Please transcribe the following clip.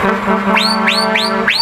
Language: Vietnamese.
Thank.